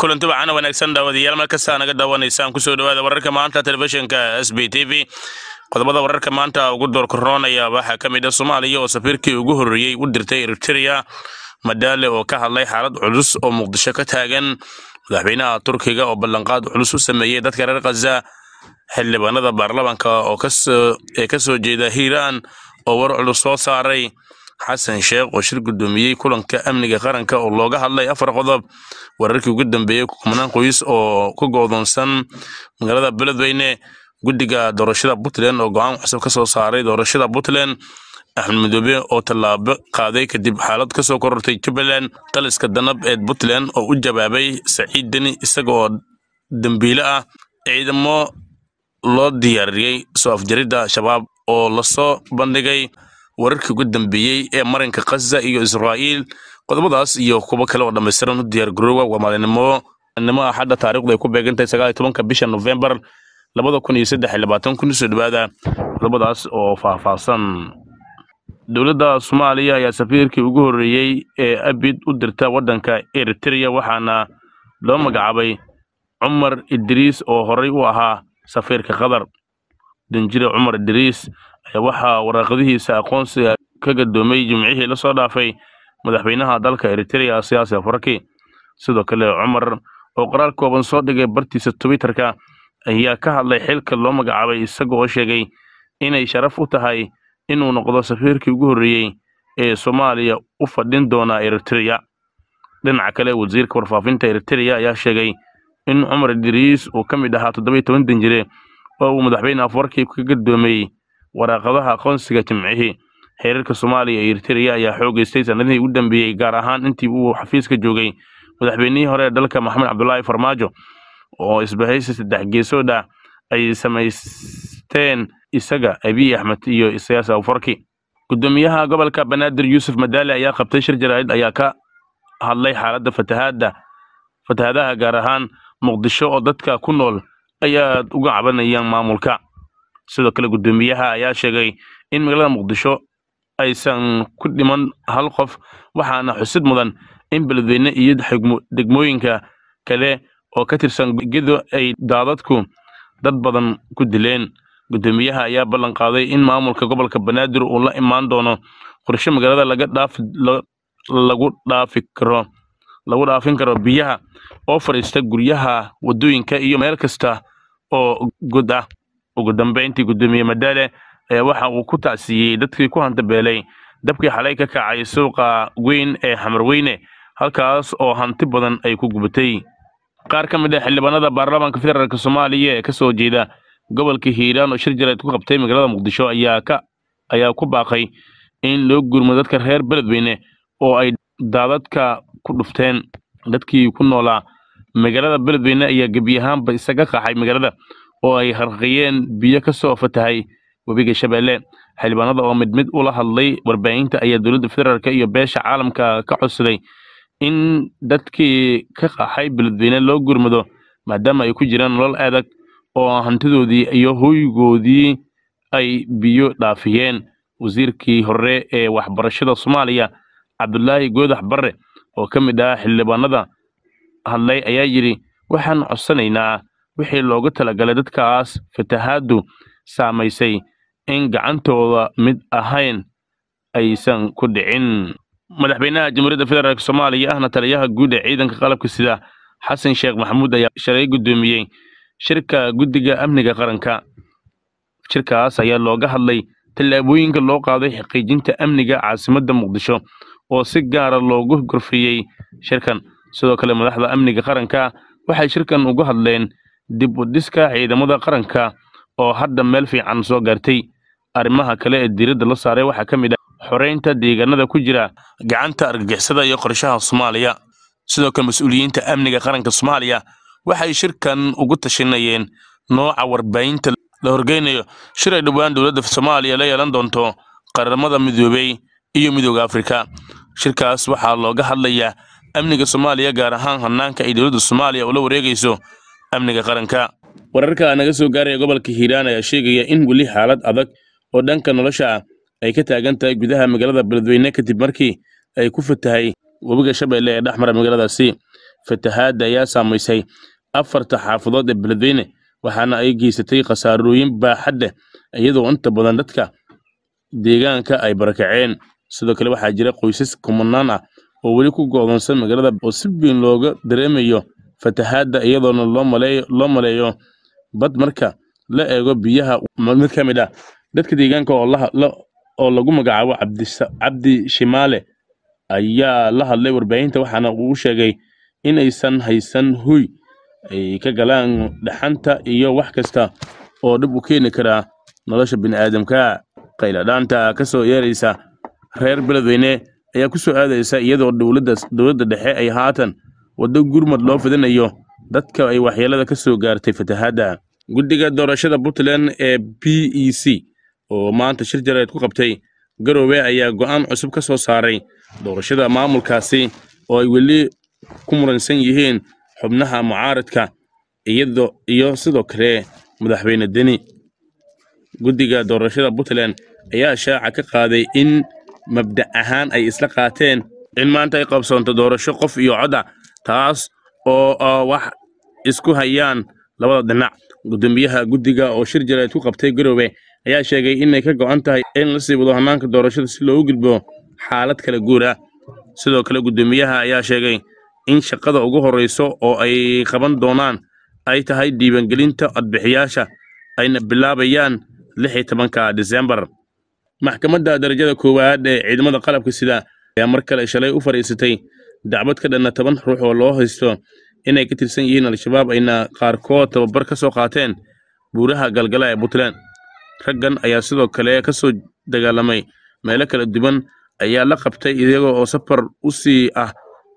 kulanti waxaana wanaagsan daawadayaal mar kastaa naga daawanaysaan ku soo dhawaada wararka maanta telefishinka s b t v. Qodobada wararka maanta ugu doorkoroonaya waxaa ka mid ah soomaaliya oo safiirkii ugu horreeyey u dirtay eritrea. Madaale oo ka hadlay xaalad culus oo muqdisho ka taagan. Madaxweynaha turkiga oo ballanqaad culus u sameeyey dadka reer khaza xildhibaanada baarlamaanka oo ee ka soo jeeda hiiraan oo war culus soo saaray xasan sheekh oo shir guddoomiyey kulanka amniga qaranka oo looga hadlay afar qodob. Wararkii ugu dambeeyey kumanaan qoys oo ku goodoonsan magaalada beledweyne guddiga doorashada puntland oo go'aan cusub ka soo saaray doorashada puntland. Axmed oo tallaabo qaaday kadib xaalad ka soo korortay jubbaland taliska danab ee puntland oo u jawaabay saciid deni isaga oo dembiile ah. Ciidamo loo diyaariyey soo afjaridda shabaab oo la soo bandhigay wararkii ugu dambeeyey ee marinka khaza iyo israa'iil qodobadaas iyo kuwo kale oo dhammaystiran u diyaar garoowa waa maalinimo nimo axadda taariikhdu ay ku beegantahay sagaal iyo tobanka bisha nofembar labada kun iyo saddex iyo labaatan kun u soo dhawaada qodobadaas oo faahfaahsan. Dowladda soomaaliya ayaa safiirkii ugu horreeyey ee abid u dirta waddanka eritrea waxaana loo magacaabay cumar idriis oo horey u ahaa safiirka qatar. Danjire cumar idriis waxaa waraaqadihiisa aqoonsiga ka gadoomay jimcihii la soo dhaafay madaxweynaha dalka eritrea siyaasi afarki sidoo kale cumar oo qoraal kooban soo dhigay bartiisa twitterka ayaa ka hadlay xilka loo magacaabay isaga oo sheegay inay sharaf u tahay inuu noqdo safiirkii ugu horreeyey ee soomaaliya u fadhin doona eritrea. Dhinaca kale wasiirka warfaafinta eritrea ayaa sheegay in cumar idriis uu ka mid ahaa toddobiyo toban danjire oo uu madaxweyne afarki ka gadoomay waraaqadaha aqoonsiga jimcihii xiriirka soomaaliya iyo eritrea ayaa xoogeystay sanadihii ugu dambeeyey gaar ahaan intii uu xafiiska joogay madaxweynihii hore ee dalka maxamed cabdulaahi farmaajo oo isbahaysi saddex geesood ah ay samaysteen isaga abiy axmed iyo isayaas afarki guddoomiyaha gobolka banaadir yuusuf madaale ayaa qabtay shir jaraa'id ayaa ka hadlay xaaladda fatahaadda fatahaadaha gaar ahaan muqdisho oo dadka ku nool ayaa uga cabanayaan maamulka sidoo kale guddoomiyaha ayaa sheegay in magaalada muqdisho aysan ku dhiman hal qof waxaana xusid mudan in beledweyne iyo degmooyinka kale oo ka tirsan gedo ay daadadku dad badan ku dileen. Guddoomiyaha ayaa ballan qaaday in maamulka gobolka banaadir uu la imaan doono qorshe magaalada laga dhaafi lagu dhaafi karo lagu dhaafin karo biyaha oo fadhiista guryaha waddooyinka iyo meel kasta oo god ah ugu dambeyntii guddoomiye madaale ayaa waxa uu ku tacsiiyey dadkii ku hantabeelay dabkii xalay ka kacay suuqa weyn ee xamarweyne halkaas oo hanti badan ay ku gubatay qaar ka mid ah xildhibaanada baarlamaanka federaalk soomaaliya ee ka soo jeeda gobolka hiiraan oo shir jarayd ku qabtay magaalada muqdisho ayaa ka ayaa ku baaqay in loo gurmo dadka reer beledweyne oo ay daadadka ku dhufteen. Dadkii ku noolaa magaalada beledweyne ayaa gebi ahaanba isaga qaxay magaalada oo ay harqiyeen biyo ka soo fatahay webiga shabeelle xildhibaanada oo mid mid ula hadlay warbaahinta ayaa dowladda federaalk iyo beesha caalamka ka codsaday in dadkii ka qaxay beledweyne loo gurmado maadaama ay ku jiraan nolol adag oo hantidoodii iyo hoygoodii ay biyo dhaafiyeen. Wasiirkii hore ee waxbarashada soomaaliya cabdulaahi goodax barre oo ka mid ah xildhibaanada hadlay ayaa yidhi waxaan codsanaynaa wixii loogu talagalay dadkaas fatahaaddu saamaysay in gacantooda mid ahayn aysan ku dhicin. Madaxweynaha jamhuuriyadda federaalk soomaaliya ahna taliyaha guud ee ciidanka qalabka sida xasan sheekh maxamuud ayaa shalay guddoomiyey shirka guddiga amniga qaranka. Shirkaas ayaa looga hadlay tallaabooyinka loo qaaday xaqiijinta amniga caasimadda muqdisho oo si gaara loogu gorfiyey shirkan. Sidoo kale madaxda amniga qaranka waxay shirkan uga hadleen dib u dhiska ciidamada qaranka oo hadda meel fiican soo gaartay. Arrimaha kale ee diiradda la saaray waxaa ka mid ah xoreynta deegaanada ku jira gacanta argagixisada iyo qorshaha soomaaliya. Sidoo kale mas'uuliyiinta amniga qaranka soomaaliya waxay shirkan ugu tashanayeen nooca warbaahinta la horgeynayo. Shir ay dhowaan dowladda soomaaliya la yeelan doonto qaramada midoobey iyo midooda afrika. Shirkaas waxaa looga hadlayaa amniga soomaaliya gaar ahaan hanaanka ay dowladda soomaaliya ula wareegayso amniga qaranka. Wararka naga soo gaaraya gobolka hiiraan ayaa sheegaya in weli xaalad adag oo dhanka nolosha ah ay ka taagan tahay gudaha magaalada beledweyne kadib markii ay ku fatahay webiga shabeelle ee dhex mara magaaladaasi. Fatahaadda ayaa saamaysay afarta xaafadood ee beledweyne waxaana ay geysatay khasaarooyin baaxad leh iyadoo inta badan dadka deegaanka ay barakaceen. Sidoo kale waxaa jira qoysas kumanaan ah oo weli ku go'doonsan magaalada oo si weyn looga dareemayo fatahaadda iyadoona loo maleeyo bad marka la eego biyaha mid ka mid ah dadka deegaanka oo la la- oo lagu magacaabo cabdi shimaale ayaa la hadlay warbaahinta waxaana uu sheegay in aysan haysan huy ay ka galaan dhaxanta iyo wax kasta oo dhib u keeni karaa nolosha bini'aadamka. Qayladhaanta ka soo yeeraysa reer beledweyne ayaa ku soo aadaysa iyadoo dowladda dhexe ay haatan waddo gurmad loo fidinayo. Dadka ay waxyeelada ka soo gaartay fatahaadda. Guddiga doorashada puntland ee b e c oo maanta shir jareed ku qabtay garoowe ayaa go'aan cusub ka soo saaray. Doorashada maamulkaasi oo ay weli ku muransan yihiin xubnaha mucaaradka iyado iyo sidoo kale madaxweyne deni guddiga doorashada puntland ayaa shaaca ka qaaday in mabda' ahaan ay isla qaateen in maanta ay qabsoonto doorasho qof iyo codda taas oo ah wax isku hayaan labada dhinac. Gudoomiyaha guddiga oo shir jareed ku qabtay garoowe ayaa sheegay inay ka go'an tahay in la sii wado hannaanka doorashada si loogu gudbo xaalad kala guur ah. Sidoo kale gudoomiyaha ayaa sheegay in shaqada ugu horreyso oo ay qaban doonaan ay tahay diiwaangelinta codbixiyaasha ayna bilaabayaan lix iyo tobanka disembar maxkamadda darajada koowaad ee ciidamada qalabka sida ayaa mar kale shalay u fadhiisatay dacwad ka dhanna toban ruux oo loo haysto inay ka tirsan yihiin al-shabaab ayna qaarkood tababar ka soo qaateen buuraha galgala ee puntland. Raggan ayaa sidoo kale ka soo dagaalamay meelo kala duwan ayaa la qabtay iyaga oo safar u sii ah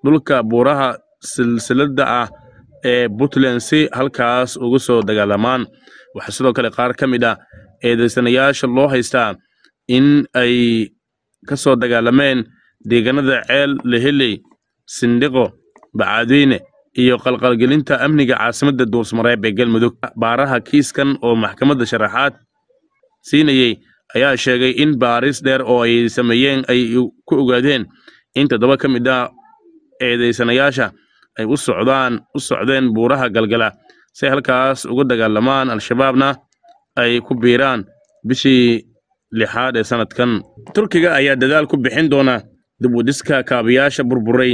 dhulka buuraha silsiladda ah ee puntland si halkaas ugu soo dagaalamaan waxaa sidoo kale qaar ka mid ah eedaysanayaasha loo haystaa in ay ka soo dagaalameen deegaanada ceel leheley sindhiqo bacaadweyne iyo qalqalgelinta amniga caasimadda duursmareeb ee galmudug baaraha kiiskan oo maxkamadda sharaxaad siinayey ayaa sheegay in baaris dheer oo ay sameeyeen ay ku ogaadeen in toddoba ka mid ah eedaysanayaasha ay u socdaan u socdeen buuraha galgala. Si halkaas uga dagaalamaan al-shabaabna ay ku biiraan bishii lixaad ee sanadkan. Turkiga ayaa dadaal ku bixin doona dib u dhiska kaabayaasha burburay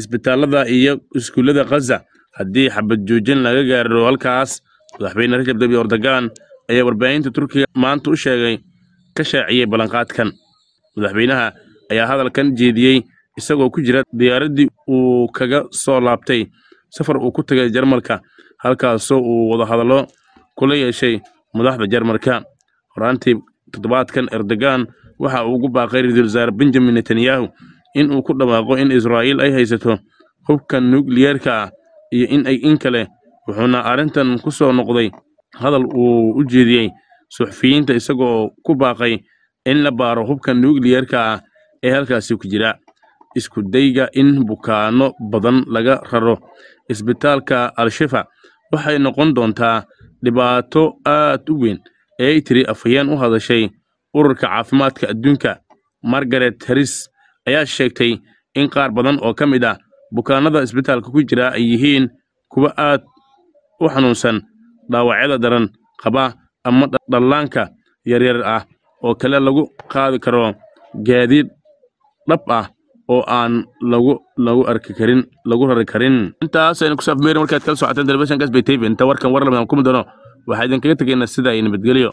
isbitaalada iyo iskuullada khaza haddii xabad joojin laga gaaro halkaas madaxweyne rajab tayyip erdogan ayaa warbaahinta turkiga maanta u sheegay ka shaaciyey ballanqaadkan. Madaxweynaha ayaa hadalkan jeediyey isagoo ku jira diyaaraddii uu kaga soo laabtay safar uu ku tagay jarmalka halkaasoo uu wadahadallo kula yeeshay madaxda jarmalka. Horaantii toddobaadkan erdogan waxa uu ugu baaqay ra'iisul wasaare benjamin netanyahu in uu ku dhawaaqo in israa'iil ay haysato hubka nukliyeerka ah iyo in ay in kale wuxuuna arrintan ku soo noqday hadal uu u jeediyey suxufiyiinta isagoo ku baaqay in la baaro hubka nukliyeerka ah ee halkaasi ku jira. Isku dayga in bukaanno badan laga raro isbitaalka al-shifa waxay noqon doontaa dhibaato aad u weyn ee ay tiri afhayeen u hadashay ururka caafimaadka adduunka. Margaret haris ayaa sheegtay in qaar badan oo ka mid ah bukaanada isbitaalka ku jira ay yihiin kuwa aad u xanuunsan dhaawacyada daran qaba ama dhallaanka yaryar ah oo kale lagu qaadi karo gaadiid dhab ah oo aan lagu lagu arki karin lagu rari karin. Intaas aynu ku soo afmeerin markaad kala socoteen telefishinka sb tv inta warkan war lamadan kuma doono? Waxaa idinkaga tegaynaa sida ay nabadgelyo